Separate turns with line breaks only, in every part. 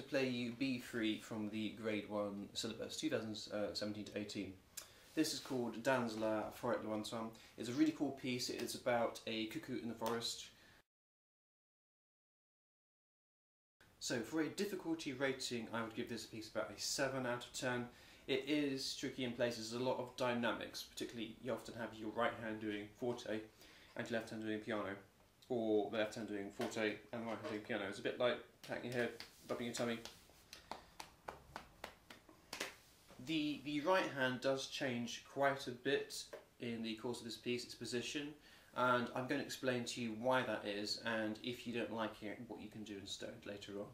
to play you B3 from the Grade 1 syllabus, 2017 uh, to 18. This is called Dans la forêt lointaine. It's a really cool piece. It's about a cuckoo in the forest. So for a difficulty rating, I would give this piece about a 7 out of 10. It is tricky in places, there's a lot of dynamics, particularly you often have your right hand doing forte and your left hand doing piano or the left hand doing forte and the right hand doing piano. It's a bit like patting your head, rubbing your tummy. The, the right hand does change quite a bit in the course of this piece, its position, and I'm going to explain to you why that is, and if you don't like it, what you can do instead later on.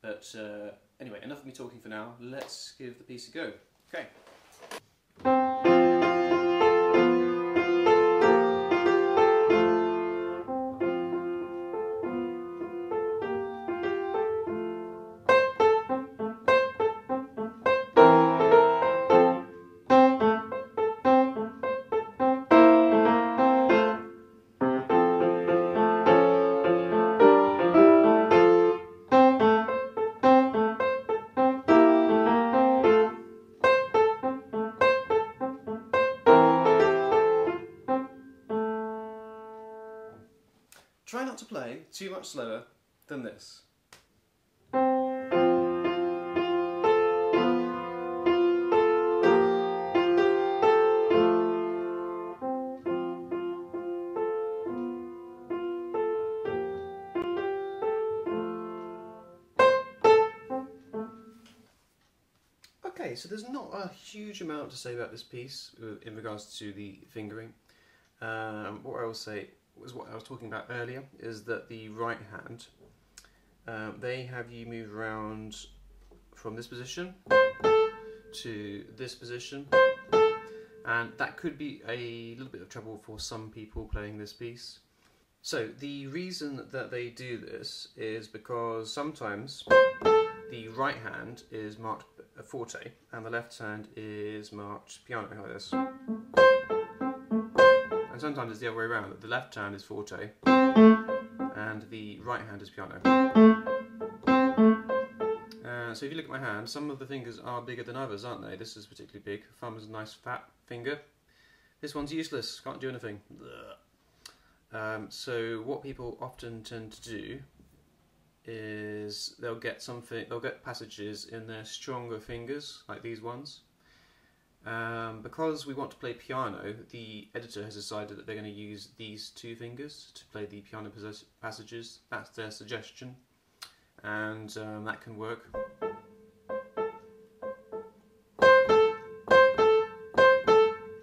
But uh, anyway, enough of me talking for now, let's give the piece a go. Okay. Try not to play too much slower than this. Okay, so there's not a huge amount to say about this piece uh, in regards to the fingering. Um, what I will say was what I was talking about earlier is that the right hand, um, they have you move around from this position to this position. And that could be a little bit of trouble for some people playing this piece. So the reason that they do this is because sometimes the right hand is marked forte and the left hand is marked piano. Like this and sometimes it's the other way around. The left hand is forte, and the right hand is piano. Uh, so if you look at my hand, some of the fingers are bigger than others, aren't they? This is particularly big. Thumb is a nice fat finger. This one's useless, can't do anything. Um, so what people often tend to do is they'll get something, they'll get passages in their stronger fingers, like these ones, um, because we want to play piano, the editor has decided that they're going to use these two fingers to play the piano passages. That's their suggestion, and um, that can work.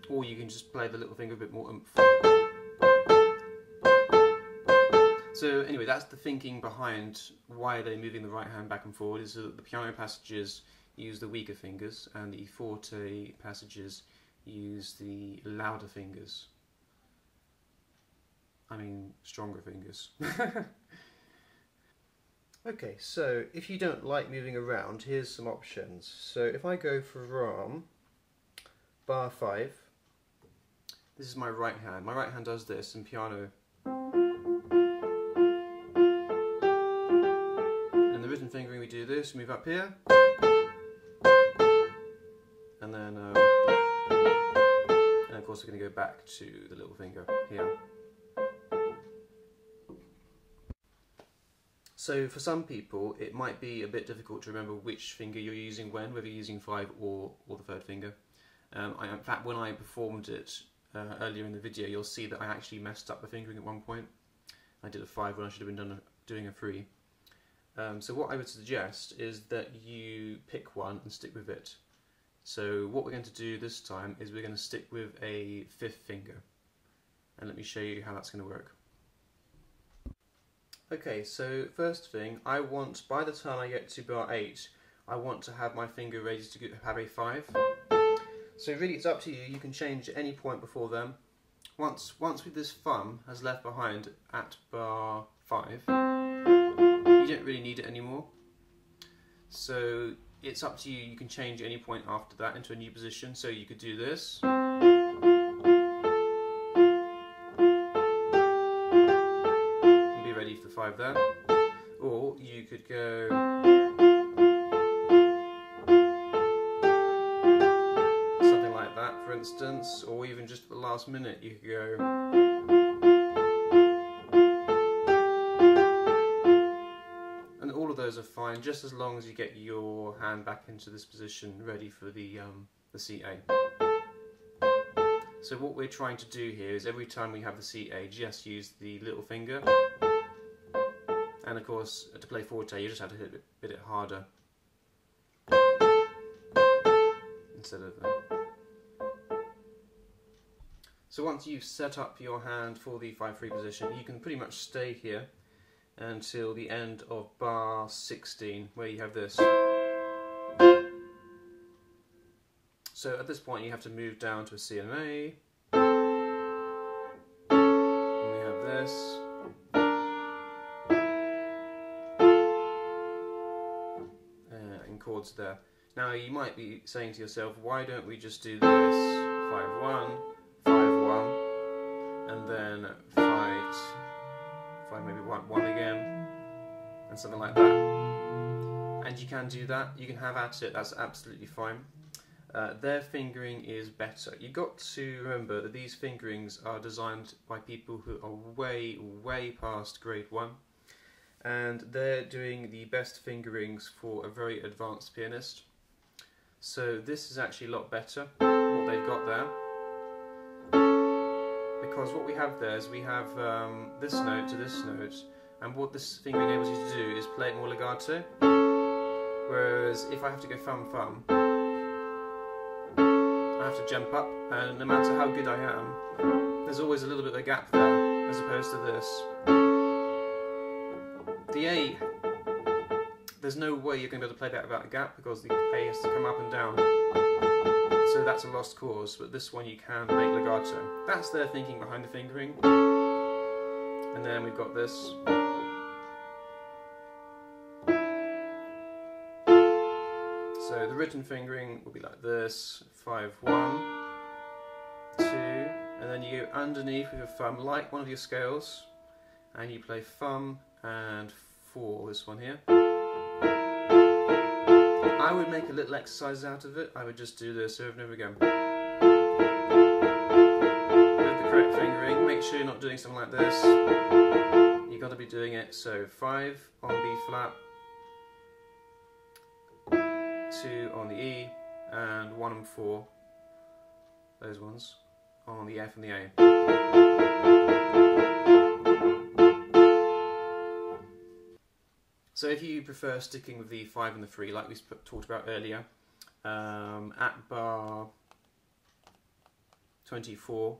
Or you can just play the little finger a bit more oomph. So anyway, that's the thinking behind why they're moving the right hand back and forward, is so that the piano passages use the weaker fingers and the forte passages use the louder fingers. I mean, stronger fingers. okay, so if you don't like moving around, here's some options. So if I go for Ram, bar 5, this is my right hand. My right hand does this in piano. And the written fingering we do this, move up here and then um, and of course we're going to go back to the little finger here. So for some people it might be a bit difficult to remember which finger you're using when, whether you're using 5 or, or the third finger. Um, I, in fact when I performed it uh, earlier in the video you'll see that I actually messed up the fingering at one point. I did a 5 when I should have been done a, doing a 3. Um, so what I would suggest is that you pick one and stick with it. So what we're going to do this time is we're going to stick with a fifth finger. And let me show you how that's going to work. Okay, so first thing, I want, by the time I get to bar 8, I want to have my finger ready to have a 5. So really it's up to you, you can change at any point before then. Once, once with this thumb has left behind at bar 5, you don't really need it anymore. So it's up to you, you can change any point after that into a new position, so you could do this. And be ready for 5 there. Or you could go. Something like that, for instance, or even just at the last minute, you could go. Are fine, just as long as you get your hand back into this position, ready for the um, the CA. So what we're trying to do here is every time we have the CA, just use the little finger. And of course, to play forte, you just have to hit it, hit it harder. Instead of... Uh... So once you've set up your hand for the 5-3 position, you can pretty much stay here until the end of bar 16, where you have this. So at this point you have to move down to a C and A. And we have this. Uh, in chords there. Now you might be saying to yourself, why don't we just do this? 5 1, 5 1, and then 5, 5 maybe 1, 1 again, and something like that. And you can do that, you can have at it, that's absolutely fine. Uh, their fingering is better. You've got to remember that these fingerings are designed by people who are way, way past grade 1 and they're doing the best fingerings for a very advanced pianist. So this is actually a lot better, what they've got there. Because what we have there is we have um, this note to this note, and what this thing enables you to do is play it more legato. Whereas if I have to go thumb thumb, I have to jump up, and no matter how good I am, there's always a little bit of a gap there, as opposed to this. The A, there's no way you're going to be able to play that without a gap because the A has to come up and down. So that's a lost cause, but this one you can make legato. That's their thinking behind the fingering. And then we've got this. So the written fingering will be like this, 5, 1, 2, and then you go underneath with your thumb, like one of your scales, and you play thumb and 4, this one here. I would make a little exercise out of it, I would just do this over and over again. With the correct fingering, make sure you're not doing something like this. You've got to be doing it, so 5 on B flat, 2 on the E, and 1 and 4, those ones, on the F and the A. So if you prefer sticking with the 5 and the 3, like we talked about earlier, um, at bar 24,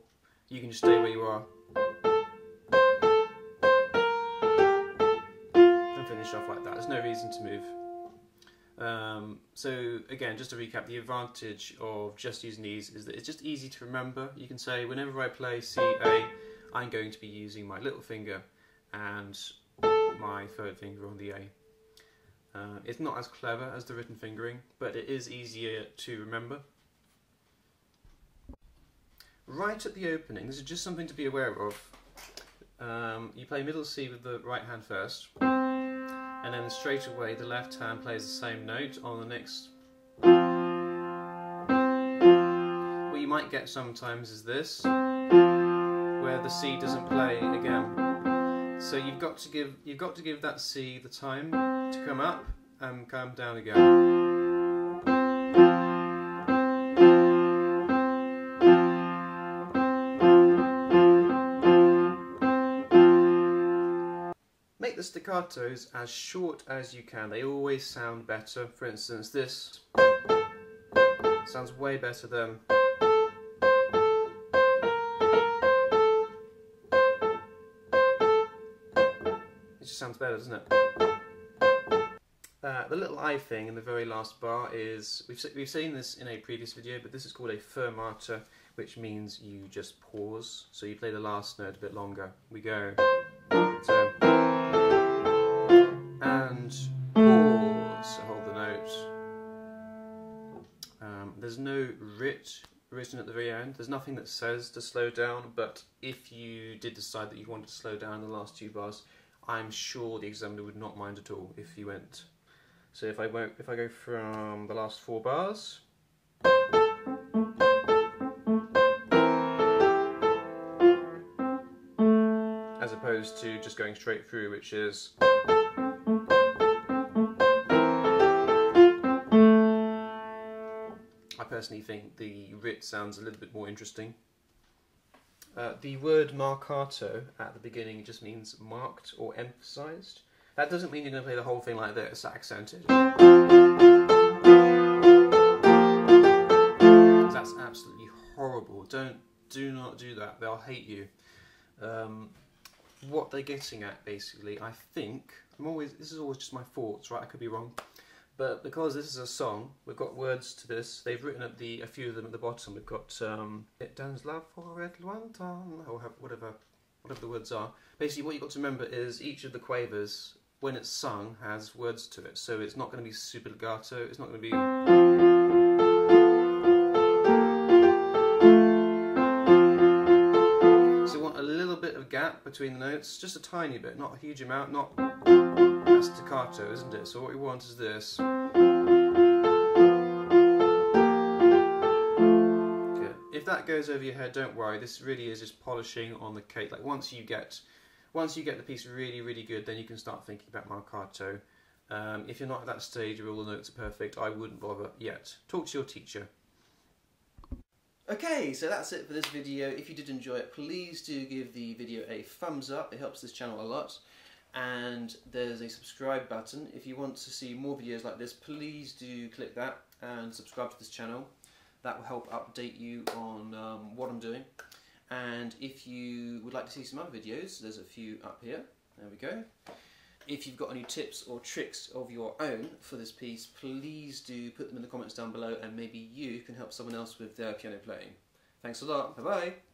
you can just stay where you are and finish off like that. There's no reason to move. Um, so again, just to recap, the advantage of just using these is that it's just easy to remember. You can say whenever I play C, A, I'm going to be using my little finger and my third finger on the A. Uh, it's not as clever as the written fingering, but it is easier to remember. Right at the opening, this is just something to be aware of. Um, you play middle C with the right hand first, and then straight away the left hand plays the same note on the next. What you might get sometimes is this, where the C doesn't play again. So you've got to give you've got to give that C the time to come up and come down again. Make the staccatos as short as you can. They always sound better. For instance, this sounds way better than sounds better, doesn't it? Uh, the little I thing in the very last bar is, we've, we've seen this in a previous video, but this is called a fermata, which means you just pause. So you play the last note a bit longer. We go. So, and pause, hold the note. Um, there's no rit written at the very end. There's nothing that says to slow down, but if you did decide that you wanted to slow down the last two bars, I'm sure the examiner would not mind at all if you went. So if I won't, if I go from the last four bars. As opposed to just going straight through, which is. I personally think the rit sounds a little bit more interesting. Uh, the word marcato at the beginning just means marked or emphasized. That doesn't mean you're going to play the whole thing like this, accented. That's absolutely horrible. Don't, do not do that. They'll hate you. Um, what they're getting at, basically, I think, I'm always, this is always just my thoughts, right? I could be wrong. But because this is a song, we've got words to this. They've written up the a few of them at the bottom. We've got um, "It dance love for it lointain," or whatever, whatever the words are. Basically, what you've got to remember is each of the quavers, when it's sung, has words to it. So it's not going to be super legato. It's not going to be. So you want a little bit of gap between the notes, just a tiny bit, not a huge amount, not staccato, isn't it? So what we want is this. If that goes over your head, don't worry. This really is just polishing on the cake. Like once you get, once you get the piece really, really good, then you can start thinking about marcato. Um, if you're not at that stage where all the notes are perfect, I wouldn't bother yet. Talk to your teacher. Okay, so that's it for this video. If you did enjoy it, please do give the video a thumbs up. It helps this channel a lot and there's a subscribe button. If you want to see more videos like this, please do click that and subscribe to this channel. That will help update you on um, what I'm doing. And if you would like to see some other videos, there's a few up here. There we go. If you've got any tips or tricks of your own for this piece, please do put them in the comments down below and maybe you can help someone else with their piano playing. Thanks a lot. Bye-bye.